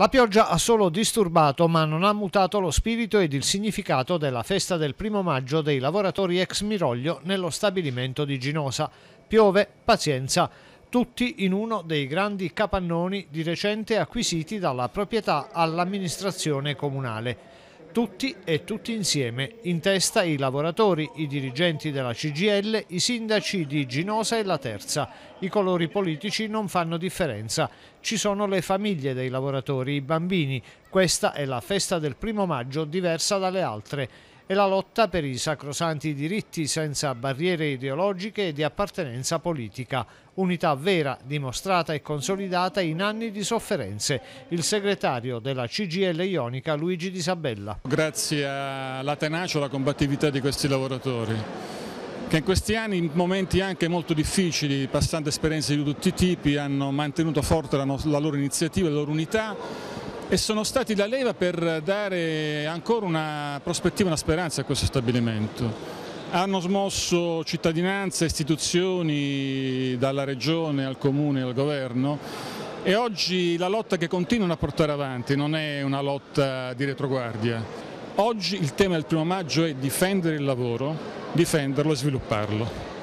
La pioggia ha solo disturbato ma non ha mutato lo spirito ed il significato della festa del primo maggio dei lavoratori ex Miroglio nello stabilimento di Ginosa. Piove, pazienza, tutti in uno dei grandi capannoni di recente acquisiti dalla proprietà all'amministrazione comunale tutti e tutti insieme, in testa i lavoratori, i dirigenti della CGL, i sindaci di Ginosa e La Terza. I colori politici non fanno differenza. Ci sono le famiglie dei lavoratori, i bambini. Questa è la festa del primo maggio diversa dalle altre e la lotta per i sacrosanti diritti senza barriere ideologiche e di appartenenza politica, unità vera, dimostrata e consolidata in anni di sofferenze. Il segretario della CGL Ionica Luigi Di Sabella. Grazie alla tenacia e alla combattività di questi lavoratori che in questi anni, in momenti anche molto difficili, passando esperienze di tutti i tipi, hanno mantenuto forte la, la loro iniziativa, la loro unità e sono stati la leva per dare ancora una prospettiva, una speranza a questo stabilimento. Hanno smosso cittadinanza, istituzioni, dalla regione al comune al governo e oggi la lotta che continuano a portare avanti non è una lotta di retroguardia. Oggi il tema del primo maggio è difendere il lavoro, difenderlo e svilupparlo.